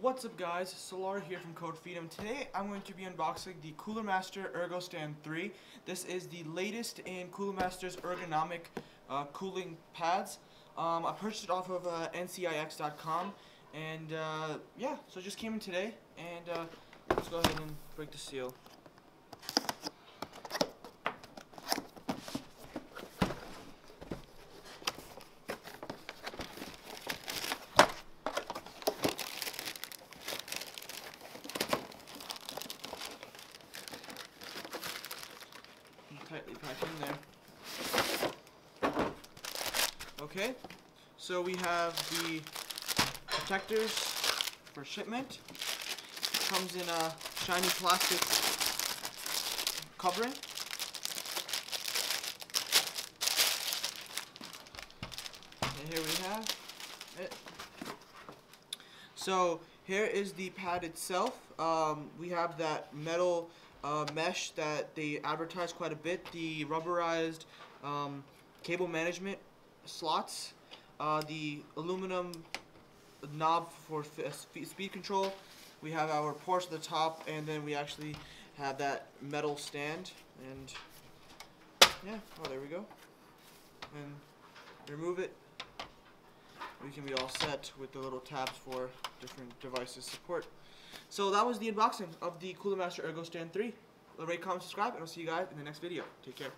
What's up guys, Solar here from CodePhenom. Today I'm going to be unboxing the Cooler Master Ergo Stand 3. This is the latest in Cooler Master's ergonomic uh, cooling pads. Um, I purchased it off of uh, ncix.com and uh, yeah, so it just came in today and uh, let's go ahead and break the seal. Tightly packed in there. Okay, so we have the protectors for shipment. Comes in a shiny plastic covering. And here we have it. So here is the pad itself. Um, we have that metal uh, mesh that they advertise quite a bit. The rubberized um, cable management slots, uh, the aluminum knob for speed control. We have our ports at the top, and then we actually have that metal stand. And yeah, oh, there we go. And remove it. We can be all set with the little tabs for different devices support. So that was the unboxing of the Cooler Master Ergo Stand 3. Rate, comment, subscribe, and I'll see you guys in the next video. Take care.